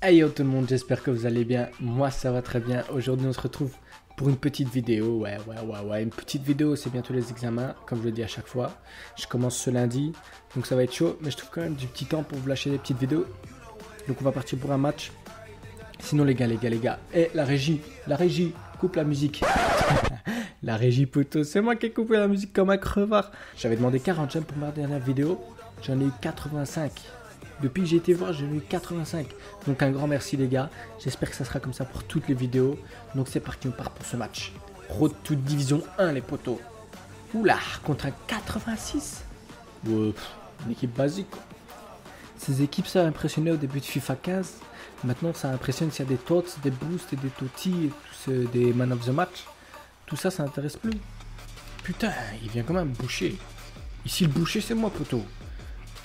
Hey yo tout le monde, j'espère que vous allez bien. Moi ça va très bien. Aujourd'hui on se retrouve pour une petite vidéo. Ouais, ouais, ouais, ouais. Une petite vidéo, c'est bientôt les examens, comme je le dis à chaque fois. Je commence ce lundi, donc ça va être chaud. Mais je trouve quand même du petit temps pour vous lâcher des petites vidéos. Donc on va partir pour un match. Sinon les gars, les gars, les gars. Et la régie, la régie, coupe la musique. la régie poteau, c'est moi qui ai coupé la musique comme un crevard. J'avais demandé 40 j'aime pour ma dernière vidéo. J'en ai eu 85. Depuis que j'ai été voir, j'ai eu 85. Donc un grand merci les gars. J'espère que ça sera comme ça pour toutes les vidéos. Donc c'est parti, on part pour ce match. Road to Division 1 les potos. Oula, contre un 86 ouais, Une équipe basique quoi. Ces équipes ça a impressionné au début de FIFA 15. Maintenant ça impressionne s'il y a des tots, des boosts, des totis, des man of the match. Tout ça, ça n'intéresse plus. Putain, il vient quand même boucher. Ici le boucher c'est moi poteau.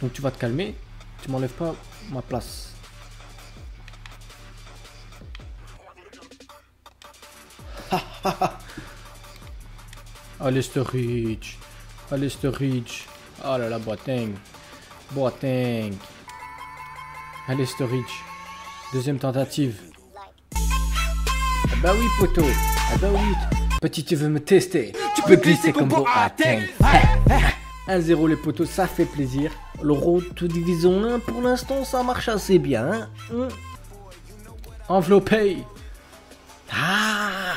Donc tu vas te calmer tu m'enlèves pas ma place. Allez, Sturridge. Allez, Sturridge. Oh là là, Boateng. Boateng. Allez, Sturridge. Deuxième tentative. Ah bah oui, poteau. Ah bah oui. Petit, tu veux me tester? Tu peux glisser comme Boateng. 1-0 les poteaux, ça fait plaisir. Le Road to Division 1, pour l'instant, ça marche assez bien. Hein. Enveloppé. Ah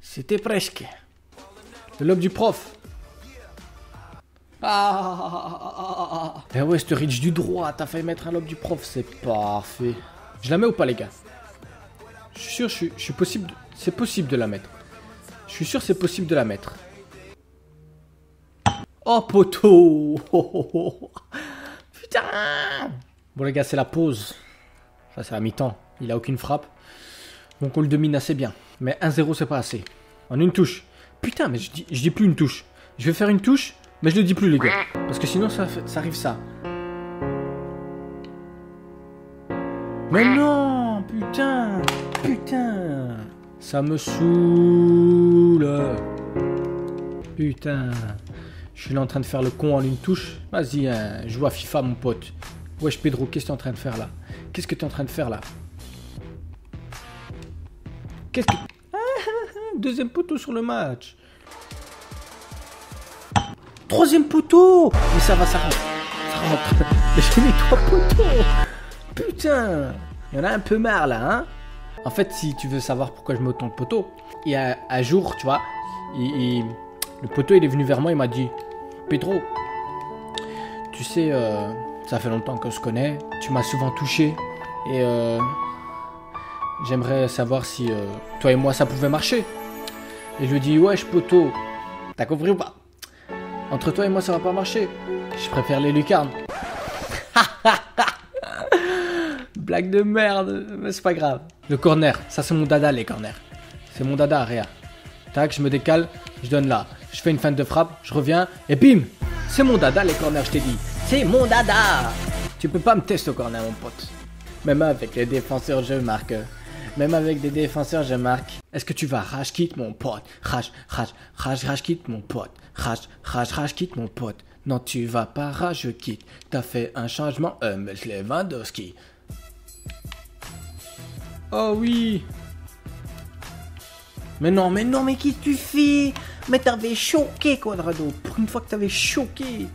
C'était presque. Le lobe du prof. Ah Eh ouais, ce du droit, t'as failli mettre un lobe du prof, c'est parfait. Je la mets ou pas, les gars? Je suis sûr, je suis, possible. C'est possible de la mettre. Je suis sûr, c'est possible de la mettre. Oh poteau Putain Bon les gars, c'est la pause. Ça c'est la mi-temps. Il a aucune frappe. Donc on le domine assez bien. Mais 1-0 c'est pas assez. En une touche. Putain, mais je dis, je dis plus une touche. Je vais faire une touche, mais je le dis plus les gars. Parce que sinon ça, ça arrive ça. Mais non Putain Putain Ça me saoule Putain je suis là en train de faire le con en une touche. Vas-y, hein, joue à FIFA, mon pote. Wesh, Pedro, qu'est-ce que tu es en train de faire là? Qu'est-ce que tu es en train de faire là? Qu'est-ce que. deuxième poteau sur le match. Troisième poteau Mais ça va, ça rentre. Ça rentre. J'ai mis trois poteaux Putain Il y en a un peu marre là, hein? En fait, si tu veux savoir pourquoi je me autant de poteaux, il y a un jour, tu vois, le poteau il est venu vers moi, il m'a dit Pedro, tu sais, euh, ça fait longtemps que je connais, tu m'as souvent touché et euh, j'aimerais savoir si euh, toi et moi ça pouvait marcher. Et je lui dis, wesh poteau, t'as compris ou pas? Entre toi et moi ça va pas marcher. Je préfère les lucarnes. Blague de merde, mais c'est pas grave. Le corner, ça c'est mon dada les corners. C'est mon dada, Réa. Tac, je me décale, je donne là je fais une fin de frappe, je reviens, et bim C'est mon dada les corners, je t'ai dit. C'est mon dada Tu peux pas me tester au corner, mon pote. Même avec les défenseurs, je marque. Même avec des défenseurs, je marque. Est-ce que tu vas rage quitte, mon pote? Rage, rage, rage, rage quitte, mon pote. Rage, rage, rage quitte, mon pote. Non, tu vas pas rage quitte. T'as fait un changement, euh, monsieur Lewandowski. Oh oui Mais non, mais non, mais qui tu fais? Mais t'avais choqué, Quadrado. Pour une fois que t'avais choqué.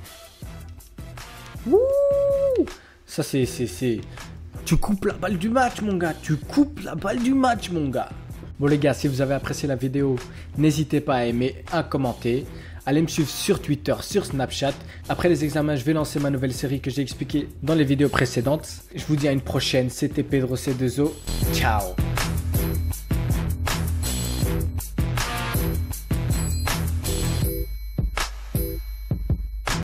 Wouh Ça, c'est, c'est, Tu coupes la balle du match, mon gars. Tu coupes la balle du match, mon gars. Bon, les gars, si vous avez apprécié la vidéo, n'hésitez pas à aimer, à commenter. Allez me suivre sur Twitter, sur Snapchat. Après les examens, je vais lancer ma nouvelle série que j'ai expliquée dans les vidéos précédentes. Je vous dis à une prochaine. C'était Pedro C2O. Ciao